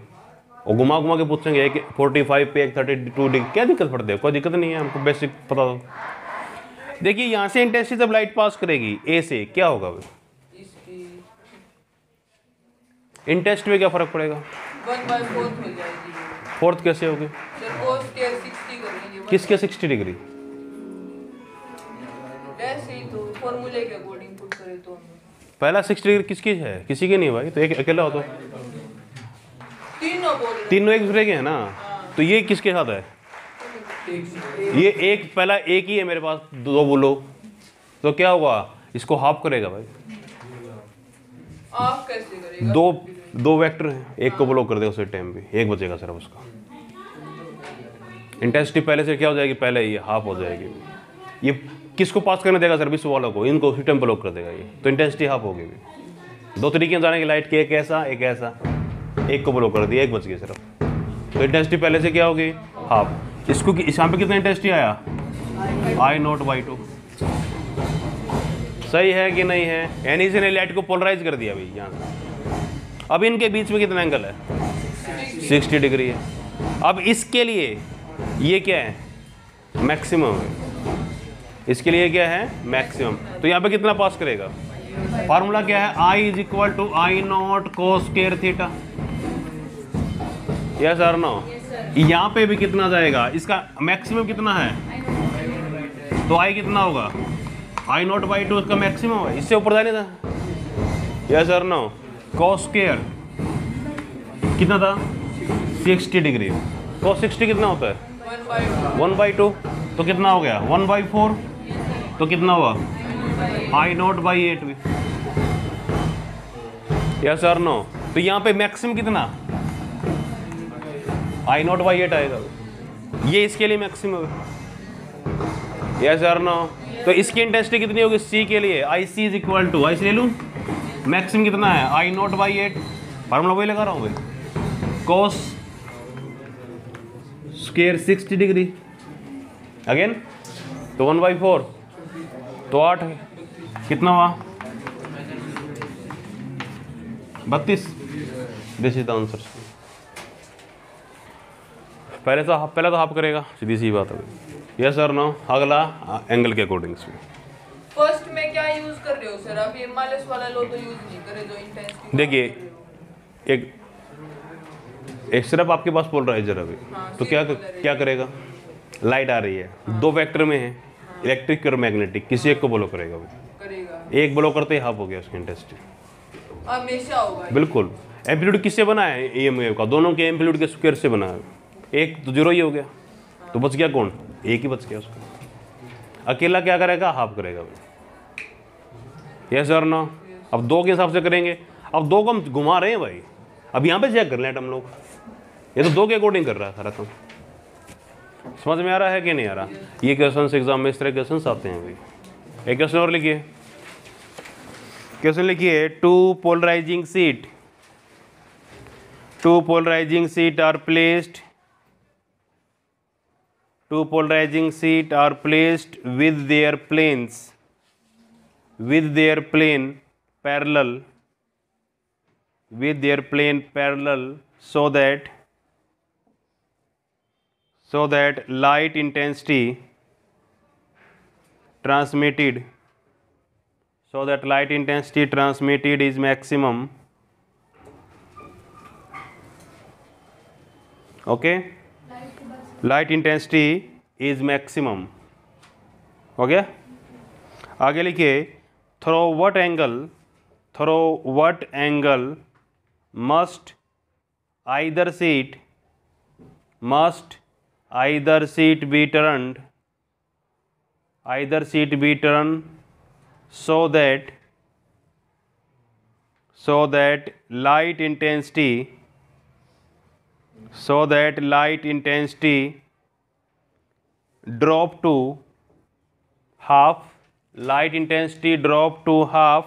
और घुमा घुमा के पूछेंगे एक फोर्टी फाइव पे एक थर्टी टू डिग्री क्या दिक्कत पड़ती है कोई दिक्कत नहीं है हमको बेसिक पता था देखिए यहाँ से इंटेंसिटी जब लाइट पास करेगी ए से क्या होगा भाई इंटेस्ट में क्या फ़र्क पड़ेगा फोर्थ कैसे होगी किसके सिक्सटी डिग्री तो, तो पहला सिक्सटी डिग्री किसकी है किसी की नहीं भाई तो एक अकेला हो तो तीनों तीनों एक दूसरे के हैं ना हाँ। तो ये किसके साथ है ये एक पहला एक ही है मेरे पास दो बोलो तो क्या होगा इसको हाफ करेगा भाई दो दो वेक्टर हैं एक को ब्लॉक कर देगा उसे टाइम भी एक बचेगा सिर्फ उसका इंटेंसिटी पहले से क्या हो जाएगी पहले ये हाफ हो जाएगी ये किसको पास करने देगा सर बीस वालों को इनको उसी टाइम ब्लॉक कर देगा ये तो इंटेंसिटी हाफ होगी भी दो तरीके जाने की लाइट के एक ऐसा एक ऐसा एक को ब्लो कर दिया एक बच गया सिर्फ तो इंटेंसिटी पहले से क्या होगी हाफ इसको कि, यहाँ पे कितना इंटेंसिटी आया आई नोट वाई टू सही है कि नहीं है एनी से इसने लाइट को पोलराइज कर दिया भाई यहाँ अब इनके बीच में कितना एंगल है सिक्सटी डिग्री है अब इसके लिए ये क्या है मैक्सिमम है इसके लिए क्या है मैक्सिमम तो यहाँ पे कितना पास करेगा फार्मूला क्या है I is equal to I naught cos square theta yes sir no यहाँ पे भी कितना जाएगा इसका मैक्सिमम कितना है तो आई कितना होगा आई नोट बाई टू इसका मैक्सिमम है इससे ऊपर जाने था yes sir no cos square कितना था सिक्सटी डिग्री कॉस सिक्सटी कितना होता है वन बाई टू तो कितना हो गया वन बाई फोर तो कितना हुआ आई नोट बाई एट भी यस सर नो तो यहाँ पे मैक्सिमम कितना आई नॉट वाई एट आएगा ये इसके लिए मैक्सिमम है यस सर नो तो इसकी इंटेंसिटी कितनी होगी सी के लिए I C is equal to I C ले लूँ मैक्सिमम कितना है I naught by eight formula वही लगा रहा हूँ भाई cos square sixty degree again तो वन बाई फोर तो आठ कितना हुआ बत्तीस दिस इज द आंसर पहले तो पहले तो हाफ करेगा सीधी सी बात है ये सर नो अगला एंगल के अकॉर्डिंग इसमें फर्स्ट में क्या यूज कर रहे हो सर आप एम वाला लो तो यूज नहीं करे जो इंटेंस देखिए एक एक सिर्फ आपके पास पोलराइजर अभी हाँ, तो क्या क्या करेगा लाइट आ रही है हाँ, दो वेक्टर में है हाँ, इलेक्ट्रिक और मैग्नेटिक किसी हाँ, एक को ब्लो करेगा अभी करेगा एक ब्लो करते ही हाफ हो गया उसकी इंटेंसिटी हमेशा होगा बिल्कुल एम्पलीट्यूड किससे बना है ई एम वेव का दोनों के एम्पलीट्यूड के स्क्वायर से बना है एक तो जीरो ही हो गया तो बच गया कौन एक ही बच गया उसका अकेला क्या करेगा हाफ करेगा भाई यस और ना अब दो के हिसाब से करेंगे अब दो को हम घुमा रहे हैं भाई अब यहाँ पे चेक कर लें हम लोग ये तो दो के अकॉर्डिंग कर रहा है सारा तुम समझ में आ रहा है कि नहीं आ रहा ये क्वेश्चन एग्जाम में इस तरह क्वेश्चन आते हैं भाई एक क्वेश्चन और लिखिए क्वेश्चन लिखिए two polarizing sheet two polarizing sheet are placed two polarizing sheet are placed with their planes with their plane parallel with their plane parallel so that so that light intensity transmitted so that light intensity transmitted is maximum okay light intensity is maximum हो गया आगे लिखिए through what angle through what angle must either sheet must either sheet be turn either sheet be turn so that so that light intensity so that light intensity drop to half light intensity drop to half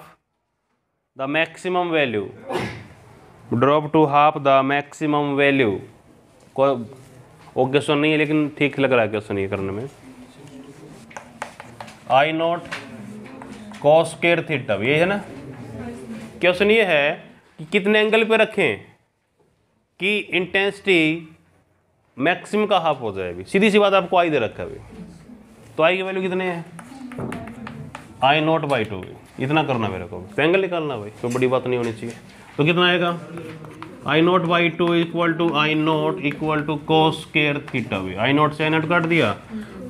the maximum value drop to half the maximum value कोई वो क्वेश्चन नहीं है लेकिन ठीक लग रहा है क्वेश्चन ये करने में I naught cos square theta ये है ना क्वेश्चन ये है कि कितने एंगल पे रखें की इंटेंसिटी मैक्सिमम का हाफ हो जाए अभी सीधी सी बात आपको आई दे रखा है अभी तो आई की वैल्यू कितने है आई नॉट बाई टू इतना करना मेरे को एंगल निकालना भाई कोई तो बड़ी बात नहीं होनी चाहिए तो कितना आएगा I naught by two equal to I naught equal to cos square theta भी आई नॉट से आई नॉट काट दिया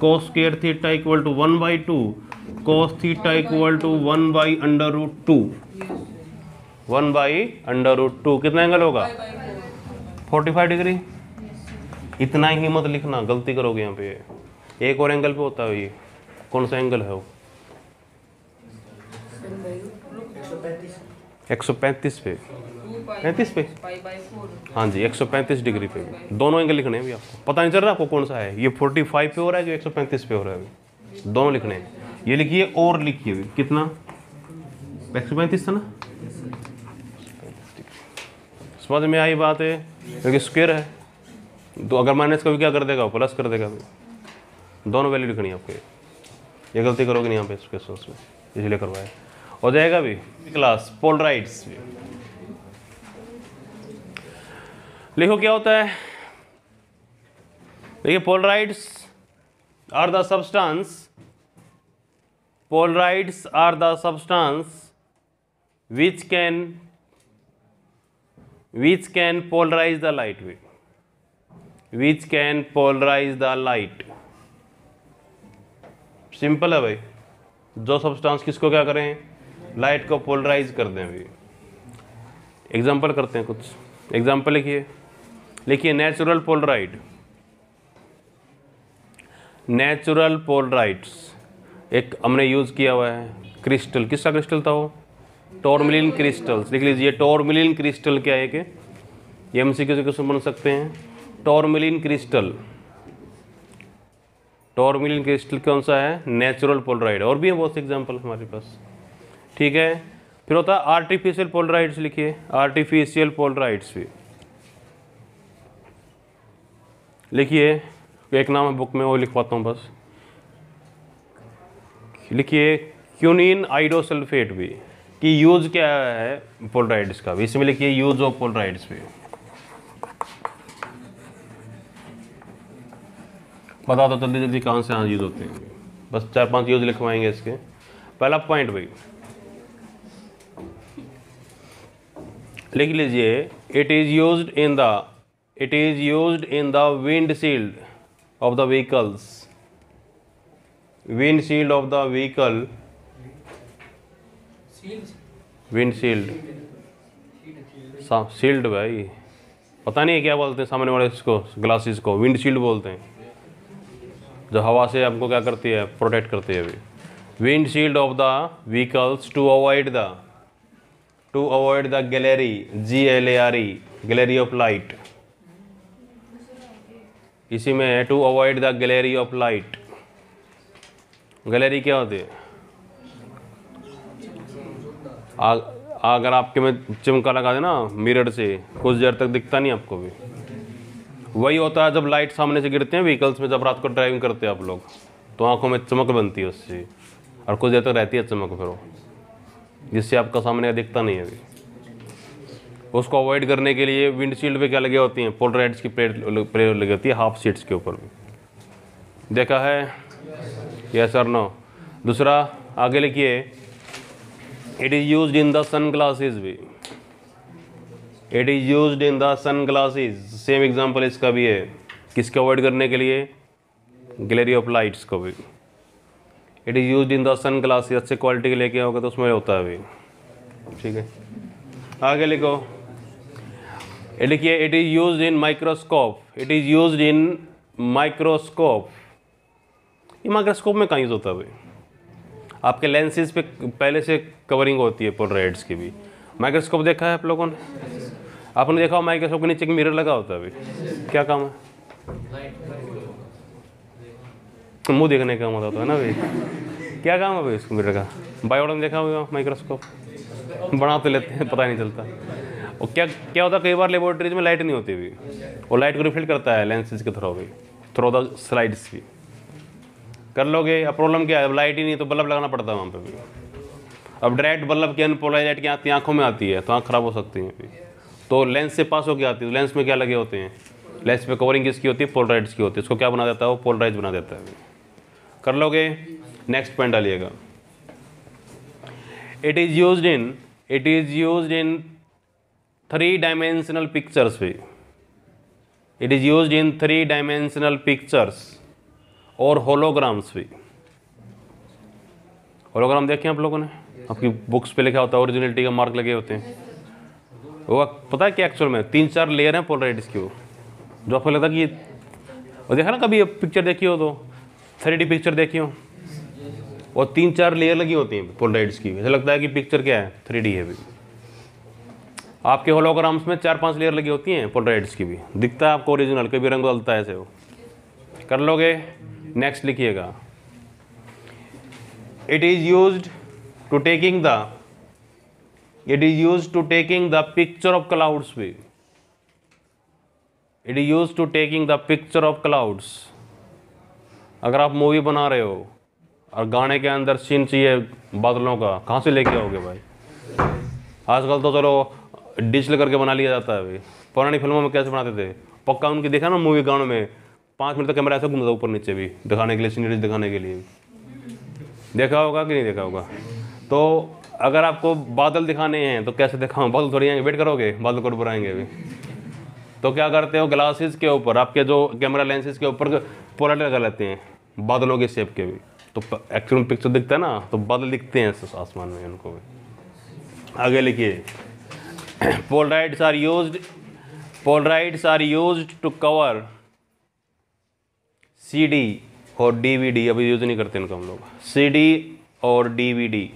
cos square theta equal to one by two cos theta equal to one by under root two one by under root two कितना एंगल होगा फोर्टी फाइव डिग्री इतना ही मत लिखना गलती करोगे यहाँ पे एक और एंगल पे होता है ये कौन सा एंगल है वो एक सौ पैंतीस पे पैंतीस पे हाँ जी एक सौ पैंतीस डिग्री पे दोनों एंगल लिखने हैं भी आपको पता नहीं चल रहा आपको कौन सा है ये फोर्टी फाइव पे हो रहा है जो एक सौ पैंतीस पे हो रहा है दोनों लिखने हैं ये लिखिए और लिखिए कितना एक सौ पैंतीस था ना समझ में आई बात है क्योंकि स्क्वेयर है तो अगर माइनस कभी क्या कर देगा प्लस कर देगा दोनों वैल्यू लिखनी है आपको ये गलती करोगे नहीं यहाँ पे क्वेश्चन में इसलिए करवाया हो जाएगा भी क्लास पोलराइड्स लिखो क्या होता है देखिए polaroids are the substance polaroids are the substance which can which can polarize the light which can polarize the light simple है भाई जो सब्सटेंस किसको क्या करें लाइट को पोलराइज कर दें भाई एग्जांपल करते हैं कुछ एग्जांपल लिखिए लिखिए नेचुरल पोलराइड नेचुरल पोलराइड्स एक हमने यूज़ किया हुआ है क्रिस्टल किसका क्रिस्टल था वो टोरमिलिन क्रिस्टल्स लिख लीजिए टोरमिलिन क्रिस्टल क्या है कि एम सी से क्वेश्चन बन सकते हैं टोरमिलिन क्रिस्टल टोरमिलिन क्रिस्टल कौन सा है नेचुरल पोलराइड और भी है बहुत से एग्जाम्पल हमारे पास ठीक है फिर होता है आर्टिफिशियल पोलराइड्स लिखिए आर्टिफिशियल पोलराइड्स भी लिखिए एक नाम है बुक में वो लिखवाता हूँ बस लिखिए क्यूनिन आइडोसल्फेट भी कि यूज़ क्या है पोलराइड्स का भी इसमें लिखिए यूज़ ऑफ पोलराइड्स भी बता दो जल्दी जल्दी कहाँ से यहाँ यूज़ होते हैं बस चार पांच यूज़ लिखवाएंगे इसके पहला पॉइंट भाई लिख लीजिए it is use in the it is use in the wind of the vehicles wind of the vehicle windshield shield भाई पता नहीं है क्या बोलते हैं सामने वाले इसको ग्लासेस को विंडशील्ड बोलते हैं जो हवा से हमको क्या करती है प्रोटेक्ट करती है अभी windshield of the vehicles to avoid the to avoid the glare G L A R E glare of light इसी में to avoid the glare of light glare क्या होती है आ, अगर आपके में चिमका लगा देना मिरर से कुछ देर तक दिखता नहीं आपको भी वही होता है जब लाइट सामने से गिरते हैं व्हीकल्स में जब रात को ड्राइविंग करते हैं आप लोग तो आंखों में चमक बनती है उससे और कुछ देर तक रहती है चमक फिर वो जिससे आपका सामने दिखता नहीं है अभी उसको अवॉइड करने के लिए विंडशील्ड पे क्या लगे होती हैं पोल राइड्स की प्लेट प्लेट लगी होती है हाफ सीट्स के ऊपर भी देखा है यस सर नो दूसरा आगे लिखिए it is use in the sunglasses भी it is use in the sunglasses same example इसका भी है किसके अवॉइड करने के लिए गैलरी ऑफ लाइट्स को भी it is use in the sunglasses अच्छे क्वालिटी के लेके आओगे तो उसमें होता है भी ठीक है आगे लिखो लिखिए it is use in microscope it is use in microscope ये माइक्रोस्कोप में कहाँ यूज़ होता है भाई आपके लेंसेज पे पहले से कवरिंग होती है पोलराइड्स की भी माइक्रोस्कोप देखा है आप लोगों ने आपने देखा हो माइक्रोस्कोप के नीचे एक मिरर लगा होता है अभी क्या काम है मुँह देखने का मतलब होता तो है ना भाई क्या काम है भाई इसको मिरर का बायोडम देखा होगा माइक्रोस्कोप बना तो लेते हैं पता नहीं चलता और क्या क्या होता है कई बार लेबोरेटरीज में लाइट नहीं होती अभी और लाइट को रिफ्लेक्ट करता है लेंसेज के थ्रो भी थ्रो द स्लाइड्स भी कर लोगे अब प्रॉब्लम क्या है अब लाइट ही नहीं तो बल्ब लगाना पड़ता है वहाँ पर भी अब डायरेक्ट बल्ब की अनपोलराइज लाइट की आती आँखों में आती है तो आँख खराब हो सकती है तो लेंस से पास होकर आती है तो लेंस में क्या लगे होते हैं लेंस पे कवरिंग किसकी होती है पोलराइड्स की होती है इसको क्या बना देता है वो पोलराइज बना देता है कर लोगे नेक्स्ट पॉइंट डालिएगा it is use in it is use in three dimensional pictures भी it is use in three dimensional pictures और होलोग्राम्स भी होलोग्राम देखे आप लोगों ने आपकी बुक्स पे लिखा होता है ओरिजिनलिटी का मार्क लगे होते हैं वो पता है क्या एक्चुअल में तीन चार लेयर हैं पोलराइटिस की वो जो आपको लगता है कि वो देखा ना कभी पिक्चर देखी हो तो थ्री पिक्चर देखी हो और तीन चार लेयर लगी होती हैं पोलराइड्स की ऐसा लगता है कि पिक्चर क्या है थ्री है भी आपके होलोग्राम्स में चार पांच लेयर लगी होती हैं पोलराइड्स की भी दिखता है आपको ओरिजिनल कभी रंग बदलता है ऐसे वो कर लोगे नेक्स्ट लिखिएगा it is use to taking the it is use to taking the picture of clouds भी it is use to taking the picture of clouds अगर आप मूवी बना रहे हो और गाने के अंदर सीन चाहिए बादलों का कहाँ से लेके आओगे भाई आजकल तो चलो डिजिटल करके बना लिया जाता है भाई पुरानी फिल्मों में कैसे बनाते थे पक्का उनकी देखा ना मूवी गानों में पाँच मिनट तक कैमरा ऐसा घूमता था ऊपर नीचे भी दिखाने के लिए सीनरीज दिखाने के लिए देखा होगा कि नहीं देखा होगा तो अगर आपको बादल दिखाने हैं तो कैसे दिखाऊँ बादल थोड़ी आएंगे वेट करोगे बादल को ऊपर आएंगे अभी तो क्या करते हो ग्लासेस के ऊपर आपके जो कैमरा लेंसेज के ऊपर पोलर लगा लेते हैं बादलों के शेप के भी तो एक्चुअल में पिक्चर दिखता है ना तो बादल दिखते हैं आसमान में उनको भी आगे लिखिए polaroids are use polaroids are use to cover CD और डीवीडी अभी यूज़ नहीं करते इनका हम लोग सीडी और डीवीडी